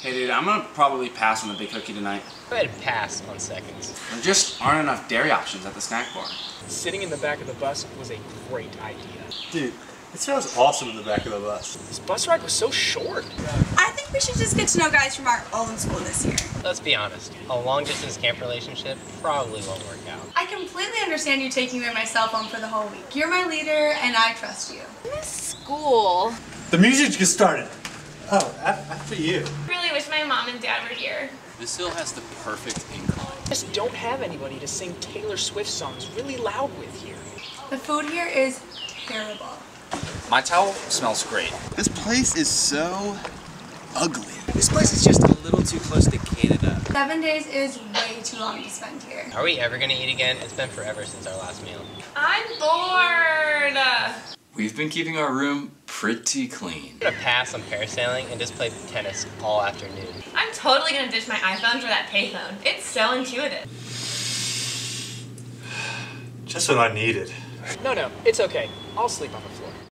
Hey dude, I'm gonna probably pass on the big cookie tonight. Go ahead and pass on seconds. There just aren't enough dairy options at the snack bar. Sitting in the back of the bus was a great idea. Dude, it sounds awesome in the back of the bus. This bus ride was so short. I think we should just get to know guys from our own school this year. Let's be honest, a long distance camp relationship probably won't work out. I completely understand you taking away my cell phone for the whole week. You're my leader, and I trust you. This school. The music just started. Oh, after you. Really wish my mom and dad were here. This hill has the perfect incline. I Just don't have anybody to sing Taylor Swift songs really loud with here. The food here is terrible. My towel smells great. This place is so ugly. This place is just a little too close to Canada. Seven days is way too long to spend here. Are we ever gonna eat again? It's been forever since our last meal. I'm bored. We've been keeping our room pretty clean. I'm gonna pass on parasailing and just play tennis all afternoon. I'm totally gonna ditch my iPhone for that payphone. It's so intuitive. Just what I needed. No, no, it's okay. I'll sleep on the floor.